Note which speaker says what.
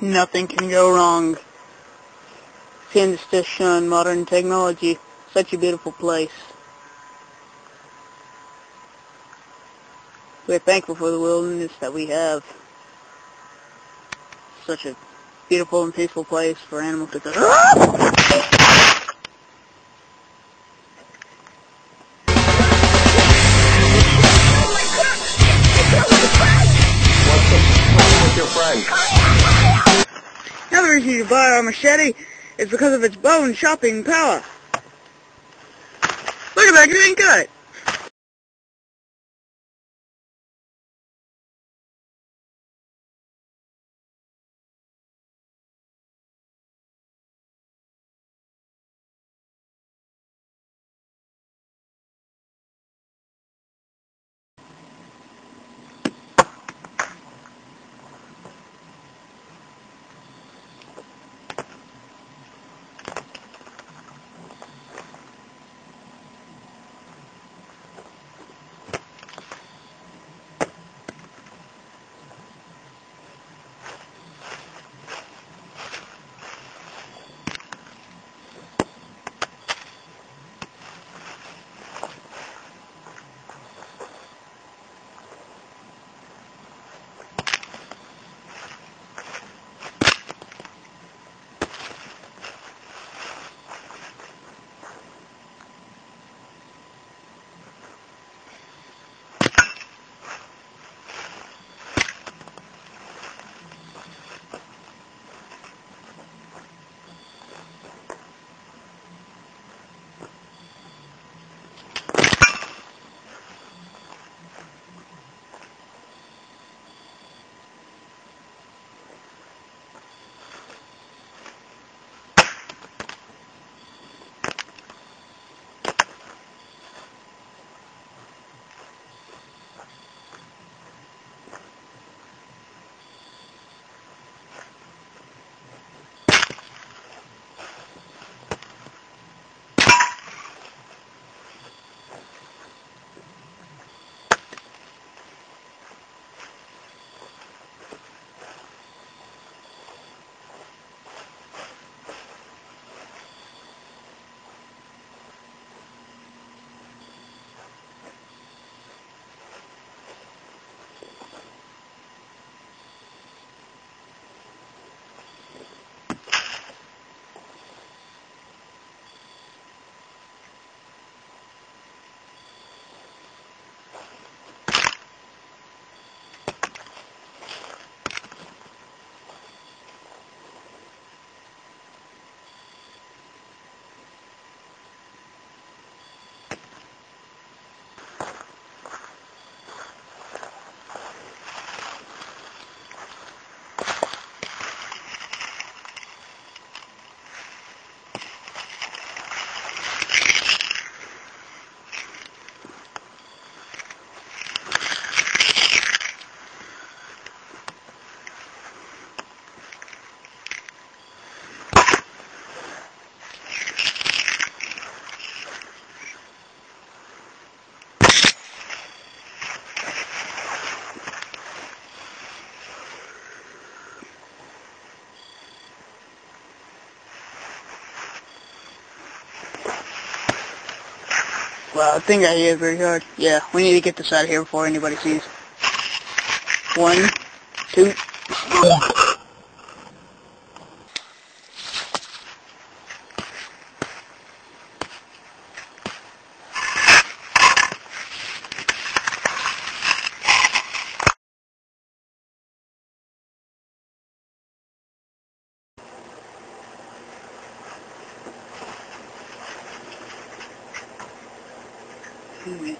Speaker 1: Nothing can go wrong. Kansas Station, modern technology. Such a beautiful place. We're thankful for the wilderness that we have. Such a beautiful and peaceful place for animals to go.
Speaker 2: friend.
Speaker 1: You buy our machete is because of its bone chopping power. Look at that green cut. Well, I think I hit it very hard. Yeah, we need to get this out of here before anybody sees. One, two. 嗯。